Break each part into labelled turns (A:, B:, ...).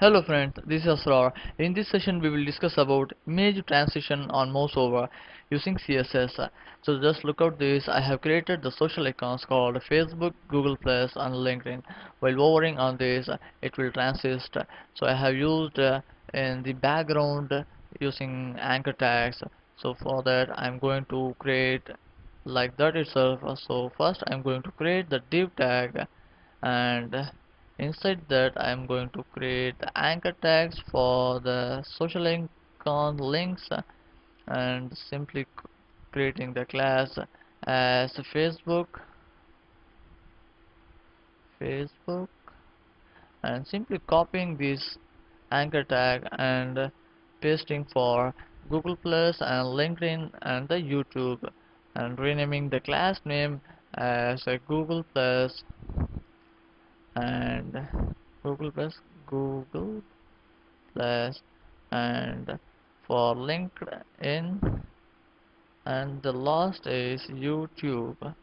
A: Hello friends, this is Asrar. In this session we will discuss about image transition on mouse over using CSS. So just look out this, I have created the social icons called Facebook, Google Plus and LinkedIn. While hovering on this, it will transist. So I have used uh, in the background using anchor tags. So for that I'm going to create like that itself. So first I'm going to create the div tag and inside that I'm going to create anchor tags for the social icon links and simply creating the class as Facebook. Facebook. And simply copying this anchor tag and pasting for Google Plus and LinkedIn and the YouTube and renaming the class name as Google Plus and Google Plus Google Plus and for LinkedIn. And the last is YouTube.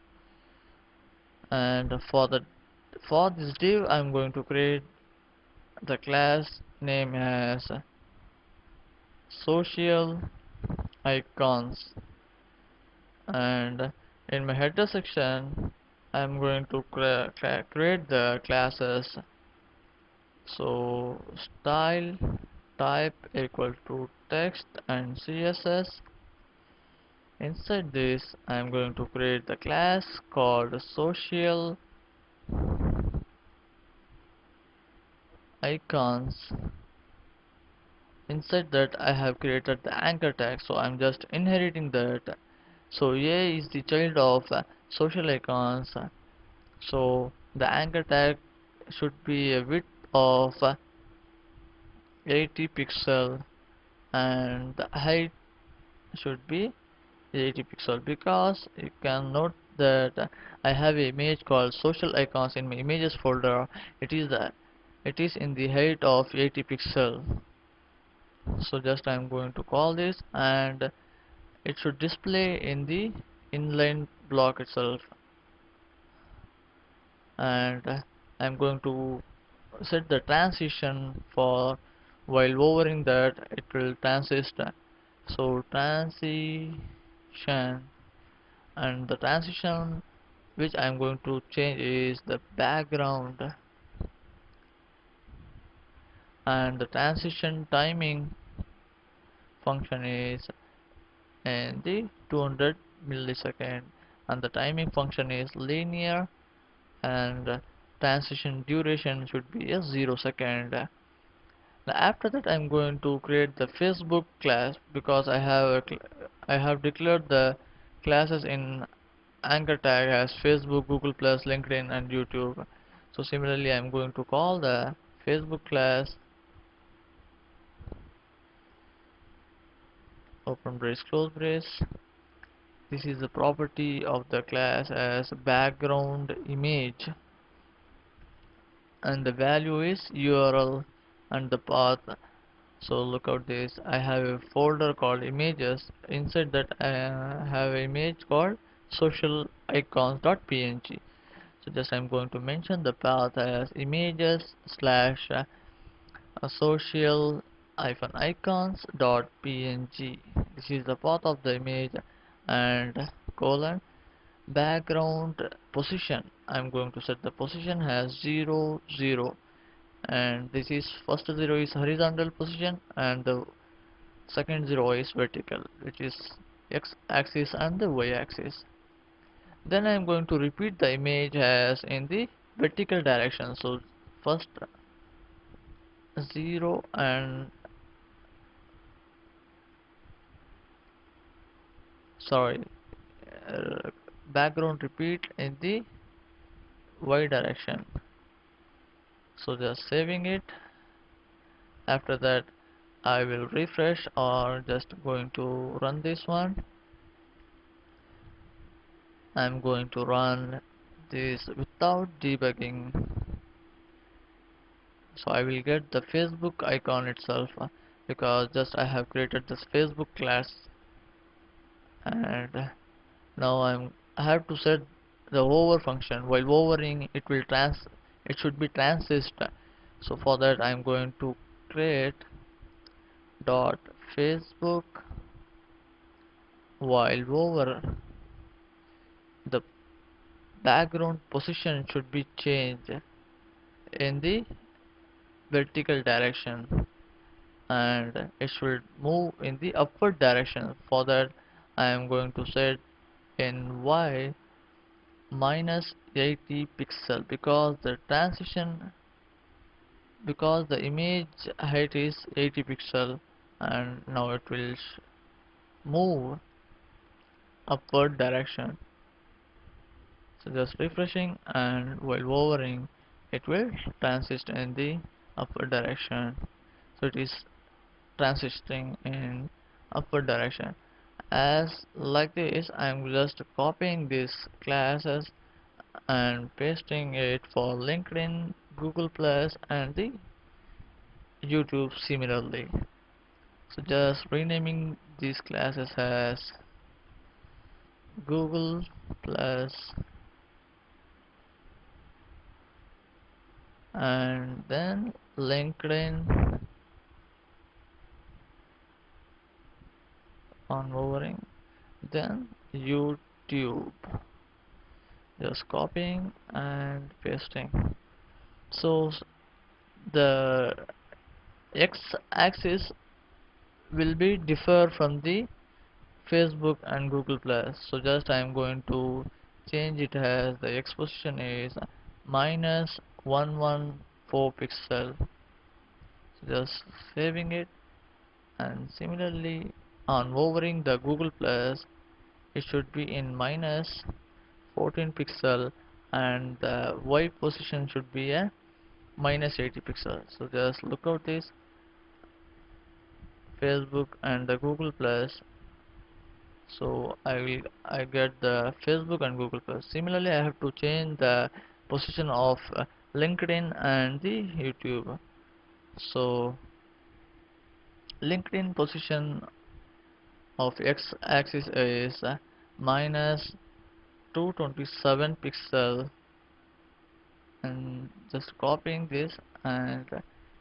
A: And for the for this div I'm going to create the class name as social icons. And in my header section I'm going to cre create the classes. So style type equal to text and CSS inside this I'm going to create the class called social icons. Inside that I have created the anchor tag so I'm just inheriting that. So A is the child of social icons. So the anchor tag should be a width of uh, 80 pixel and the height should be 80 pixel because you can note that I have an image called social icons in my images folder. It is the it is in the height of 80 pixel. So just I'm going to call this and it should display in the inline block itself. And I'm going to set the transition for while hovering that it will transist. So transition. And the transition which I'm going to change is the background. And the transition timing function is in the 200 millisecond and the timing function is linear and transition duration should be a 0 zero second. Now after that I'm going to create the Facebook class because I have I have declared the classes in anchor tag as Facebook, Google Plus, LinkedIn and YouTube. So similarly I'm going to call the Facebook class open brace close brace this is the property of the class as background image. And the value is URL and the path. So look out this. I have a folder called images. Inside that I have an image called social icons.png so just I'm going to mention the path as images slash uh, social hyphen icons png this is the path of the image and colon background position. I'm going to set the position as 0 0 and this is first 0 is horizontal position and the second 0 is vertical which is x axis and the y axis. Then I'm going to repeat the image as in the vertical direction. So first 0 and sorry. Uh, background repeat in the y direction. So just saving it. After that I will refresh or just going to run this one. I'm going to run this without debugging. So I will get the Facebook icon itself uh, because just I have created this Facebook class and now I'm I have to set the hover function. While hovering it will trans it should be transist so for that I'm going to create dot facebook while over. The background position should be changed in the vertical direction. And it should move in the upward direction. For that I am going to set in Y minus 80 pixel because the transition because the image height is 80 pixel and now it will move upward direction. So just refreshing and while hovering it will transit in the upward direction. So it is transiting in upward direction as like this I'm just copying these classes and pasting it for LinkedIn Google Plus and the YouTube similarly. So just renaming these classes as Google Plus and then LinkedIn on hovering then YouTube. Just copying and pasting. So the x-axis will be differ from the Facebook and Google Plus. So just I am going to change it as the x position is minus 114 pixel. So just saving it. And similarly on hovering the Google Plus it should be in minus 14 pixel and the Y position should be a minus 80 pixel. So just look out this. Facebook and the Google Plus. So I will I get the Facebook and Google Plus. Similarly I have to change the position of uh, LinkedIn and the YouTube. So LinkedIn position of x-axis is minus 227 pixel. And just copying this and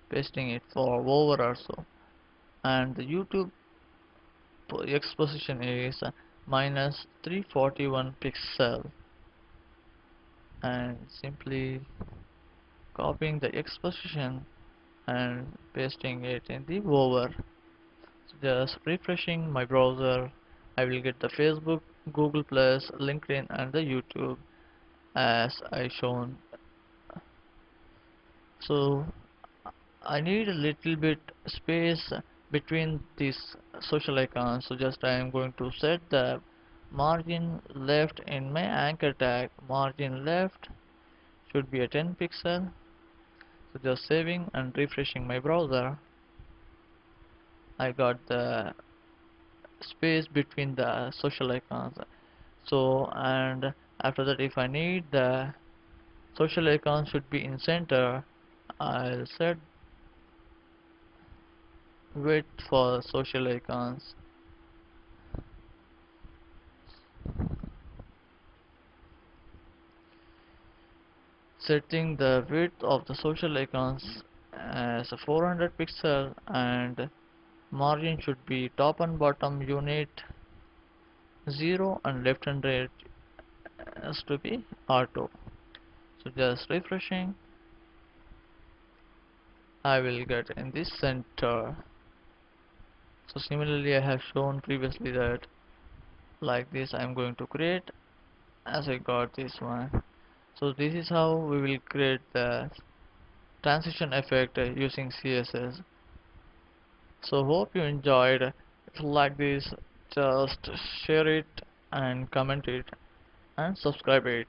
A: pasting it for over also. And the YouTube x position is minus 341 pixel. And simply copying the x position and pasting it in the over just refreshing my browser. I will get the Facebook Google Plus LinkedIn and the YouTube as I shown. So I need a little bit space between these social icons. So just I am going to set the margin left in my anchor tag. Margin left should be a 10 pixel. So just saving and refreshing my browser I got the space between the social icons. So and after that if I need the social icon should be in center I'll set width for social icons. Setting the width of the social icons as 400 pixel and margin should be top and bottom unit 0 and left and right has to be auto. So just refreshing. I will get in this center. So similarly I have shown previously that like this I am going to create as I got this one. So this is how we will create the transition effect using CSS so hope you enjoyed. If you like this just share it and comment it and subscribe it